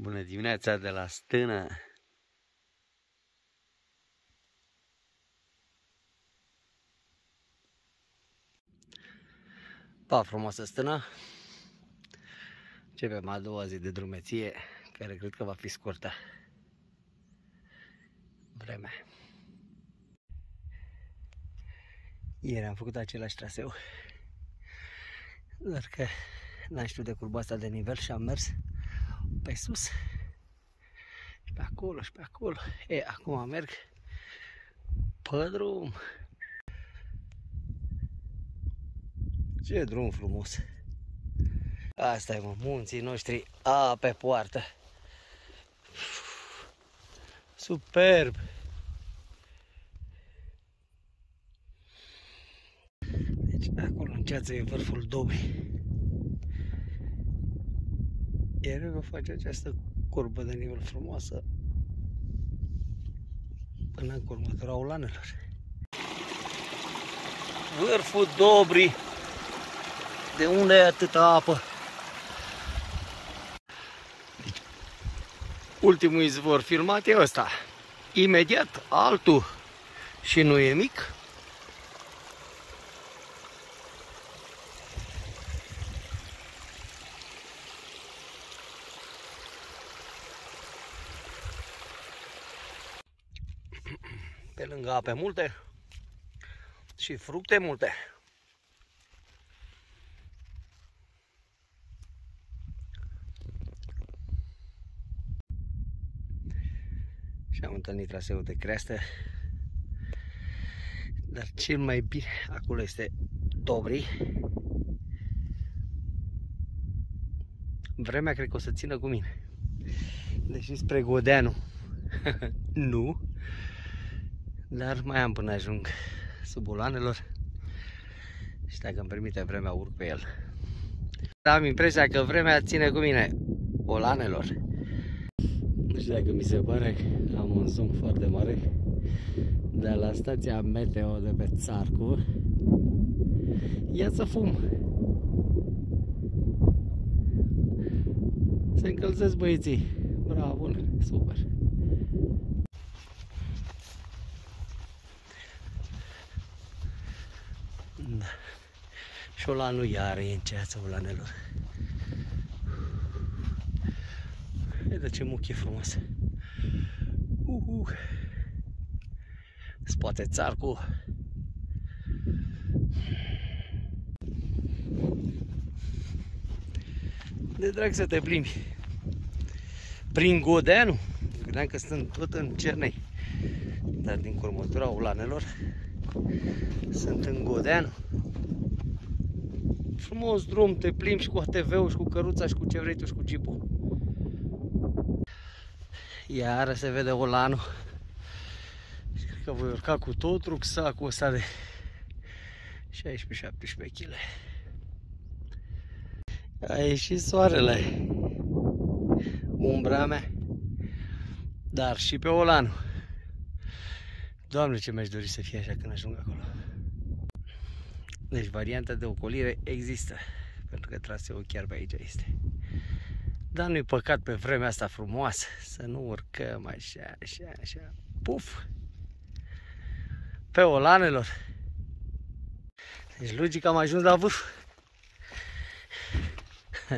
Bună dimineața de la stână! Pa, frumoasă stână! Începem a doua zi de drumeție, care cred că va fi scurtă. Vreme. Ieri am făcut același traseu, doar că n-am știut de curba asta de nivel și am mers pe sus și pe acolo și pe acolo. E, acum merg pe drum. Ce drum frumos! Asta e, mă, munții noștri, a, pe poartă. Superb! Deci, acolo în ceață e vârful Dobrii. Iar va face această curbă de nivel frumoasă până în următoarea ulanelor. Vârful Dobrii. De unde e atâta apă? Deci, ultimul izvor filmat e ăsta. Imediat altul și nu e mic. Pe lângă ape multe și fructe multe. Și am întâlnit traseul de creastă. Dar cel mai bine acolo este Dobri. Vremea cred că o să țină cu mine. Deși spre Godeanu. nu. Dar mai am până ajung sub ulanelor. Și dacă îmi permite vremea, urc pe el. Am impresia că vremea ține cu mine olanelor. Nu știu dacă mi se pare, am un zoom foarte mare de la stația meteo de pe Țarcu. Ia să fum! Se încălzesc băieții. Bravo, super! Da. Și olanul iară e în ceața olanelor. Uite ce muchie frumoasă. Uh, uh. Spate țarcu. De drag să te plimbi. Prin Godeanu. Credeam că sunt tot în Cernei. Dar din curmătura ulanelor sunt în Godeanu. Frumos drum, te plimbi și cu ATV-ul și cu căruța și cu ce vrei tu și cu jeepul. Iară se vede Olanul. Și cred că voi urca cu tot rucsacul ăsta de 16-17 kg. A ieșit soarele. Umbra mea. Dar și pe Olanul. Doamne, ce mi-aș dori să fie așa când ajung acolo. Deci varianta de ocolire există, pentru că traseul chiar pe aici este. Dar nu-i păcat pe vremea asta frumoasă să nu urcăm așa, așa, așa, puf, pe olanelor. Deci logic am ajuns la vârf.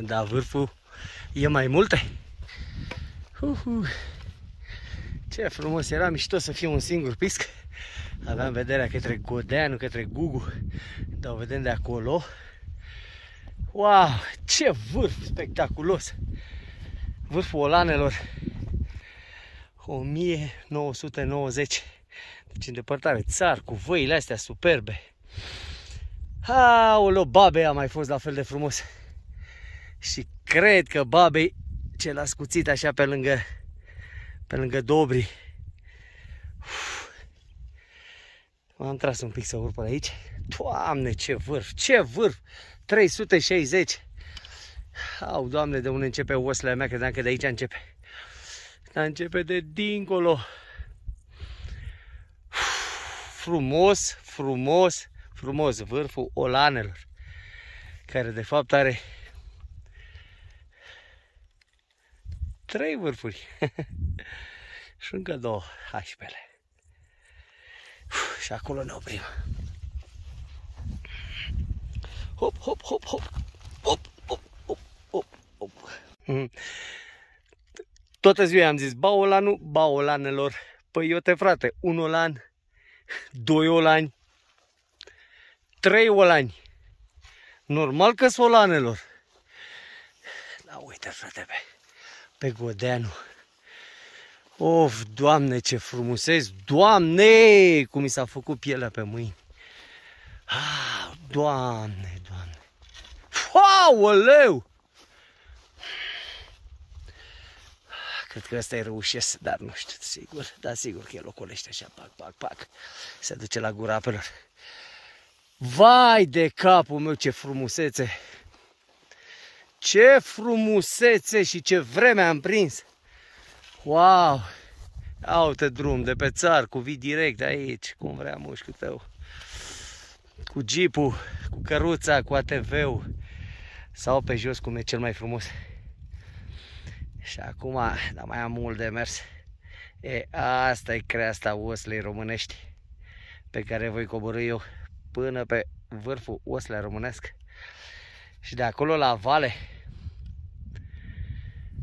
Dar vârful e mai multe. Uhu. Ce frumos era mișto să fie un singur pisc. Aveam vederea către Godeanu, către Gugu. Dar o vedem de acolo. Wow, ce vârf spectaculos! Vârful Olanelor 1990. Deci în depărtare, țar cu văile astea superbe. Aoleo, Babe a mai fost la fel de frumos. Și cred că Babei ce l-a scuțit așa pe lângă pe lângă Dobri. M-am tras un pic să urc pe aici. Doamne, ce vârf, ce vârf! 360! Au, doamne, de unde începe oslea mea? Credeam că de aici începe. Dar începe de dincolo. Frumos, frumos, frumos vârful Olanelor. Care de fapt are Trei vârfuri. și încă două. Hai și pe ele. Uf, și acolo ne oprim. Hop, hop, hop, hop. Hop, hop, hop, hop, hop. Mm. Toată ziua am zis, baolanul, baolanelor. Păi eu te frate, un olan, doi olani, trei olani. Normal că sunt olanelor. Da, uite frate pe, pe Godeanu. Of, Doamne, ce frumuseți! Doamne, cum mi s-a făcut pielea pe mâini. Ah, Doamne, Doamne. Aoleu! Cred că ăsta e reușesc, dar nu știu sigur. Dar sigur că el ocolește așa, pac, pac, pac. Se duce la gura apelor. Vai de capul meu, ce frumusețe! Ce frumusețe și ce vreme am prins! Wow! Uite drum de pe țar, cu vii direct aici, cum vrea mușchiul tău. Cu jeepul, cu căruța, cu ATV-ul. Sau pe jos, cum e cel mai frumos. Și acum, dar mai am mult de mers. E, asta e creasta oslei românești pe care voi coborâ eu până pe vârful oslea românesc. Și de acolo la vale,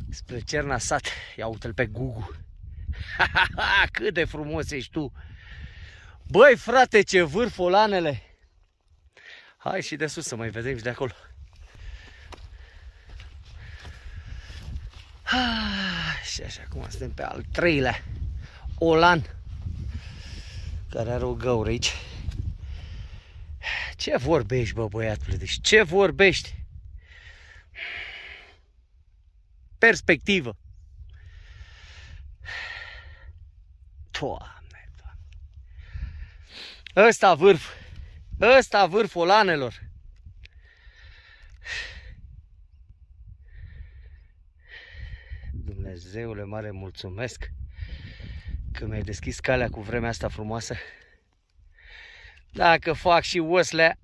spre Cerna Sat, ia uite-l pe Gugu. Cât de frumos ești tu! Băi, frate, ce vârf olanele! Hai și de sus să mai vedem și de acolo. Și așa cum suntem pe al treilea Olan care are o gaură aici. Ce vorbești, bă, băiatule? Deci ce vorbești? Perspectivă. Doamne, doamne. Ăsta vârf. Ăsta vârf olanelor. Dumnezeule mare, mulțumesc că mi-ai deschis calea cu vremea asta frumoasă. Dacă fac și oslea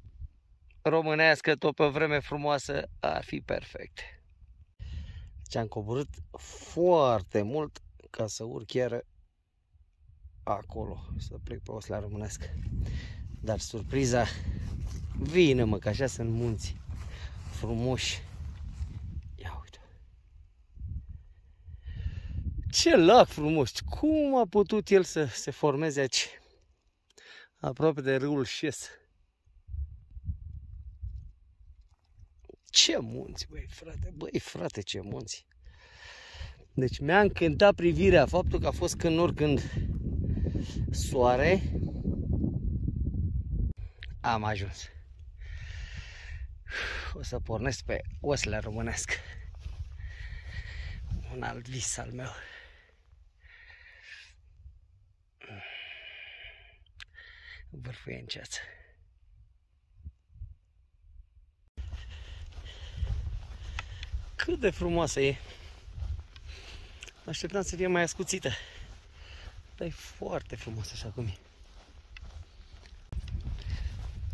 românească tot pe vreme frumoasă, ar fi perfect. Deci am coborât foarte mult ca să urc chiar acolo, să plec pe oslea românească. Dar surpriza vine mă, că așa sunt munți frumoși. Ce lac frumos! Cum a putut el să se formeze aici? Aproape de râul Șes. Ce munți, băi, frate, băi, frate, ce munți. Deci mi-a încântat privirea, faptul că a fost când oricând soare, am ajuns. O să pornesc pe oslea românesc. Un alt vis al meu. Vârful e în ceață. Cât de frumoasă e! Așteptam să fie mai ascuțită. Dar e foarte frumos așa cum e.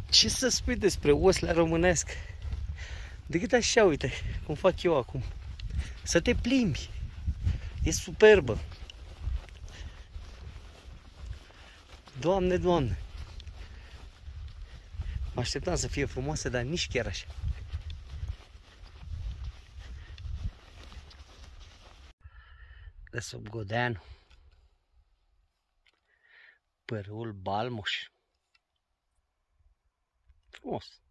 Ce să spui despre oslea românesc? Decât așa, uite, cum fac eu acum. Să te plimbi. E superbă. Doamne, Doamne! Mă așteptam să fie frumoasă, dar nici chiar așa. De sub Godeanu. Părul Balmuș. Frumos.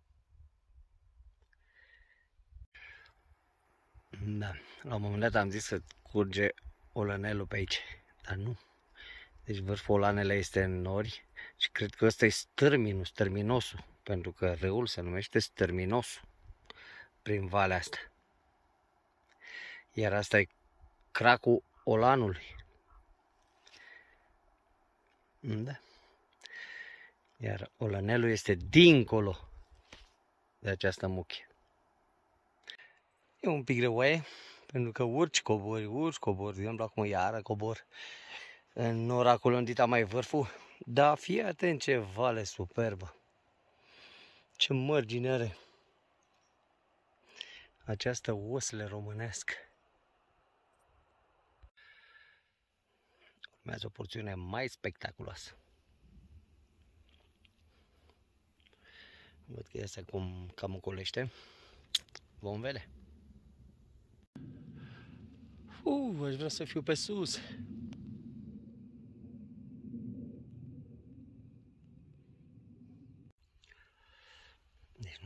Da, la un moment dat am zis să curge olănelul pe aici, dar nu. Deci vârful olanele este în nori și cred că ăsta e stârminul, stârminosul pentru că râul se numește Stărminos prin valea asta. Iar asta e cracul Olanului. Da. Iar Olanelul este dincolo de această muchie. E un pic greoaie, pentru că urci, cobori, urci, cobori, de exemplu, acum iară cobor în oracolul unde mai vârful, dar fii atent ce vale superbă. Ce mărgine are această osle românesc. urmează o porțiune mai spectaculoasă. Văd că este cum cam ocolește. Vom vedea. Uh, aș vrea să fiu pe sus.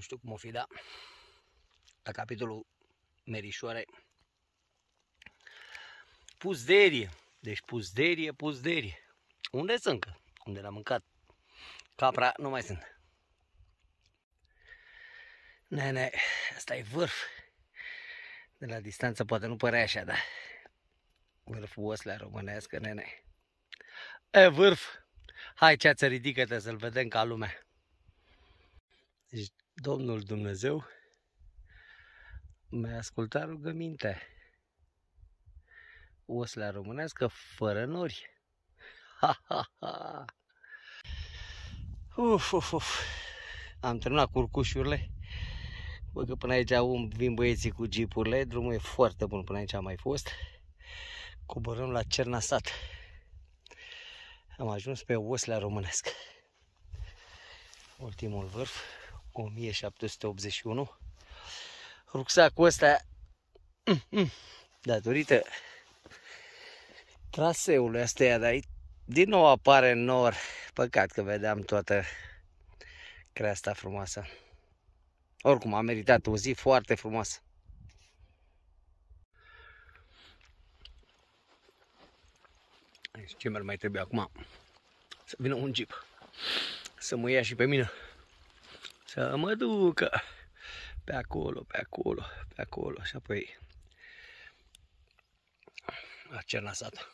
Știu cum o fi, da. La capitolul merișoare. Puzderie. Deci puzderie, puzderie. Unde sunt încă? Unde l-am mâncat? Capra nu mai sunt. Nene, asta e vârf. De la distanță poate nu părea așa, dar vârful la românească, nene. E, vârf! Hai, ceață, ridică-te să-l vedem ca lumea. Deci, Domnul Dumnezeu mi-a ascultat rugămintea. la românească fără nori. Ha, ha, ha. Uf, uf, uf. Am terminat curcușurile. Bă, că până aici vin băieții cu jeepurile, drumul e foarte bun până aici am mai fost. Coborăm la Cernasat. Am ajuns pe Oslea românesc. Ultimul vârf, 1781. Rucsacul ăsta, mm, mm, datorită traseului astea de aici, din nou apare în nor. Păcat că vedeam toată creasta frumoasă. Oricum, a meritat o zi foarte frumoasă. Ce mi mai trebuie acum? Să vină un jeep. Să mă ia și pe mine. Să mă ducă pe acolo, pe acolo, pe acolo și apoi la Cernasat.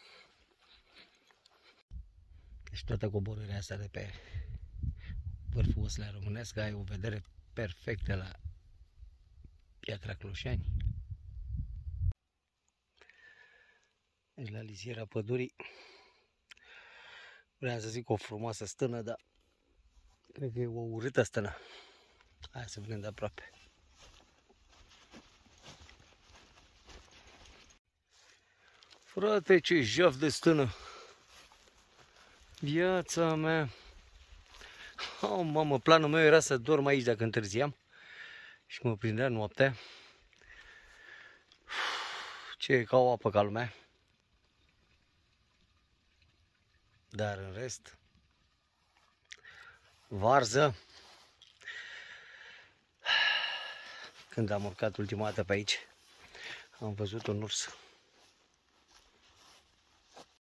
Deci toată coborârea asta de pe vârful Oslea Românesc ai o vedere perfectă la Piatra Cloșani. Deci la liziera pădurii vreau să zic o frumoasă stână, dar cred că e o urâtă stână. Hai să vedem de aproape. Frate, ce jaf de stână! Viața mea! Oh, mamă, planul meu era să dorm aici dacă întârziam și mă prindea noaptea. Ce e ca o apă ca lumea. Dar în rest, varză. Când am urcat ultima dată pe aici, am văzut un urs